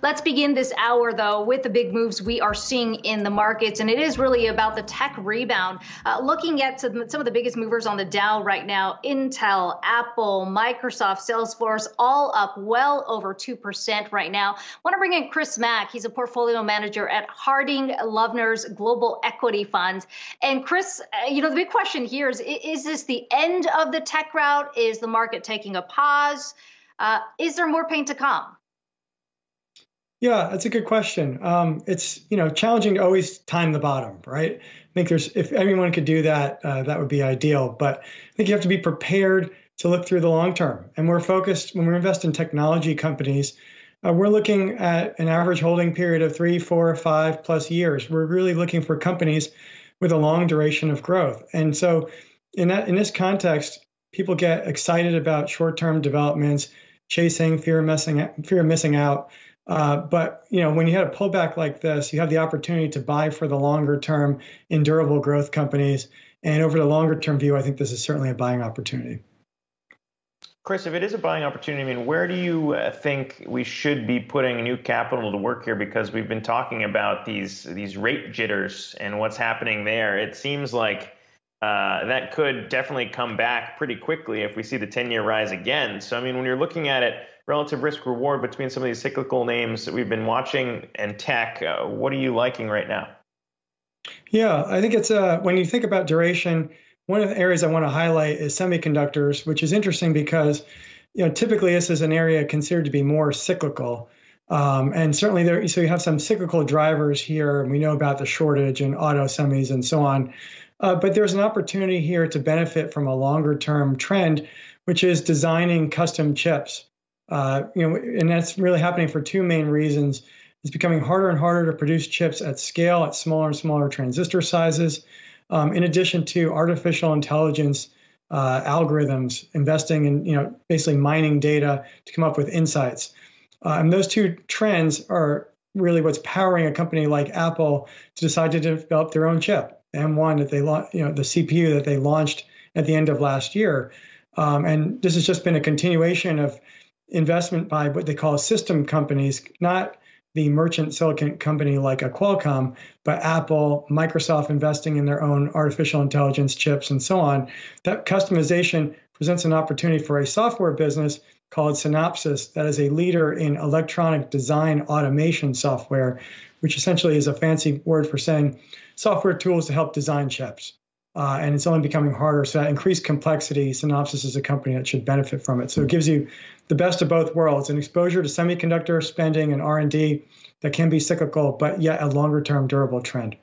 Let's begin this hour, though, with the big moves we are seeing in the markets. And it is really about the tech rebound. Uh, looking at some, of the biggest movers on the Dow right now Intel, Apple, Microsoft, Salesforce, all up well over 2% right now. I want to bring in Chris Mack. He's a portfolio manager at Harding Loevner's Global Equity Funds. And Chris, uh, you know, the big question here is is this the end of the tech rout? Is the market taking a pause? Uh, is there more pain to come? Yeah, that's a good question. Um, it's you know challenging to always time the bottom, right? I think there's if anyone could do that, uh, that would be ideal. But I think you have to be prepared to look through the long term. And we're focused when we invest in technology companies. Uh, we're looking at an average holding period of three, four, five plus years. We're really looking for companies with a long duration of growth. And so, in that in this context, people get excited about short-term developments, chasing fear of missing fear of missing out. Uh, but you know, when you had a pullback like this, you have the opportunity to buy for the longer term in durable growth companies. And over the longer term view, I think this is certainly a buying opportunity. Chris, if it is a buying opportunity, I mean, where do you uh, think we should be putting new capital to work here? Because we've been talking about these these rate jitters and what's happening there. It seems like uh, that could definitely come back pretty quickly if we see the 10 year rise again. So, I mean, when you're looking at it, relative risk reward between some of these cyclical names that we've been watching and tech, uh, what are you liking right now? Yeah, I think it's uh, when you think about duration, one of the areas I want to highlight is semiconductors, which is interesting because you know typically this is an area considered to be more cyclical. Um, and certainly there, so you have some cyclical drivers here, and we know about the shortage in auto semis and so on. Uh, but there's an opportunity here to benefit from a longer term trend, which is designing custom chips. Uh, you know, and that's really happening for two main reasons. It's becoming harder and harder to produce chips at scale at smaller and smaller transistor sizes. Um, in addition to artificial intelligence uh, algorithms investing in, you know, basically mining data to come up with insights. Uh, and those two trends are really what's powering a company like Apple to decide to develop their own chip. M1 that they you know the CPU that they launched at the end of last year, um, and this has just been a continuation of investment by what they call system companies, not the merchant silicon company like a Qualcomm, but Apple, Microsoft investing in their own artificial intelligence chips and so on. That customization presents an opportunity for a software business called Synopsys that is a leader in electronic design automation software, which essentially is a fancy word for saying software tools to help design chips. Uh, and it's only becoming harder. So that increased complexity, Synopsys is a company that should benefit from it. So it gives you the best of both worlds: an exposure to semiconductor spending and R&D that can be cyclical, but yet a longer-term durable trend.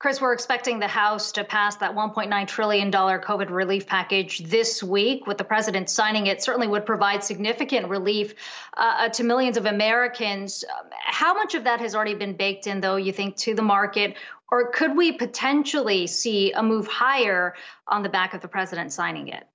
Chris, we're expecting the House to pass that $1.9 trillion COVID relief package this week. With the president signing it, certainly would provide significant relief uh, to millions of Americans. How much of that has already been baked in, though, you think, to the market? Or could we potentially see a move higher on the back of the president signing it?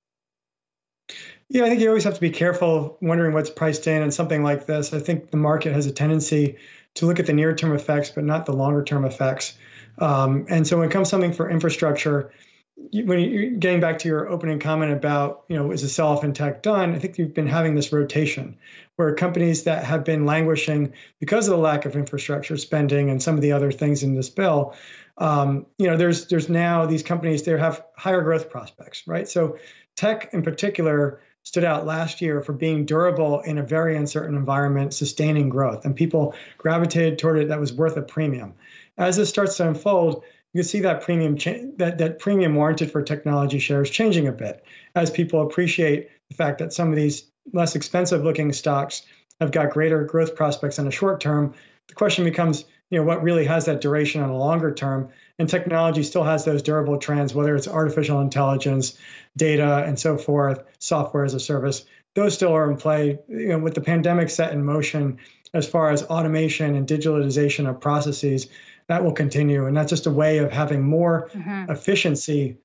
Yeah, I think you always have to be careful wondering what's priced in on something like this. I think the market has a tendency to look at the near term effects, but not the longer term effects. Um, and so when it comes something for infrastructure, when you're getting back to your opening comment about, you know, is the sell-off in tech done? I think you've been having this rotation where companies that have been languishing because of the lack of infrastructure spending and some of the other things in this bill, um, you know, there's there's now these companies they have higher growth prospects, right? So tech in particular stood out last year for being durable in a very uncertain environment, sustaining growth, and people gravitated toward it that was worth a premium as this starts to unfold, you see that premium cha- that that premium warranted for technology shares changing a bit as people appreciate the fact that some of these less expensive looking stocks have got greater growth prospects in the short term. The question becomes, you know, what really has that duration on a longer term? And technology still has those durable trends, whether it's artificial intelligence, data, and so forth, software as a service. Those still are in play. You know, with the pandemic set in motion, as far as automation and digitalization of processes, that will continue. And that's just a way of having more mm-hmm. efficiency,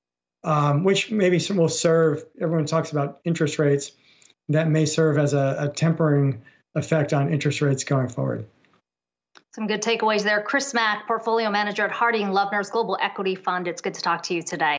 um, which maybe will serve. Everyone talks about interest rates. That may serve as a, a tempering effect on interest rates going forward. Some good takeaways there. Chris Mack, portfolio manager at Harding Loevner's Global Equity Fund. It's good to talk to you today.